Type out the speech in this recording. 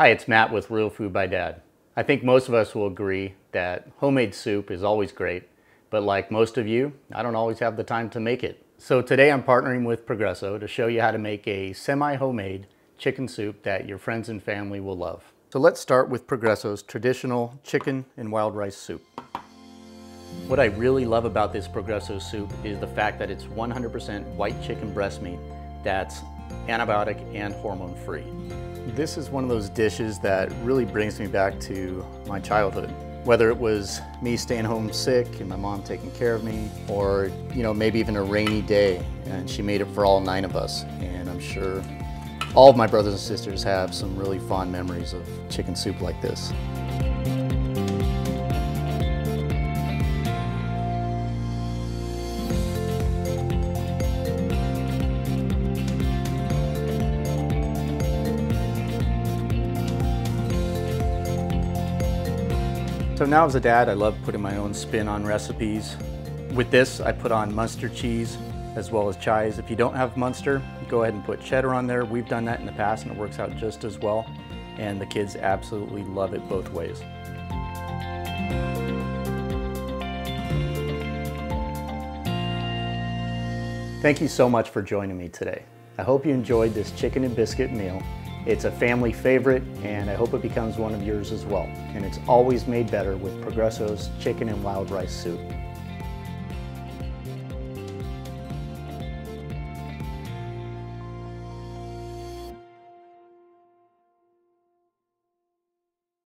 Hi, it's Matt with Real Food by Dad. I think most of us will agree that homemade soup is always great, but like most of you, I don't always have the time to make it. So today I'm partnering with Progresso to show you how to make a semi-homemade chicken soup that your friends and family will love. So let's start with Progresso's traditional chicken and wild rice soup. What I really love about this Progresso soup is the fact that it's 100% white chicken breast meat that's antibiotic and hormone free. This is one of those dishes that really brings me back to my childhood. Whether it was me staying home sick and my mom taking care of me, or you know maybe even a rainy day and she made it for all nine of us. And I'm sure all of my brothers and sisters have some really fond memories of chicken soup like this. So now as a dad, I love putting my own spin on recipes. With this, I put on Munster cheese as well as chives. If you don't have Munster, go ahead and put cheddar on there. We've done that in the past and it works out just as well. And the kids absolutely love it both ways. Thank you so much for joining me today. I hope you enjoyed this chicken and biscuit meal it's a family favorite and I hope it becomes one of yours as well. And it's always made better with Progresso's chicken and wild rice soup.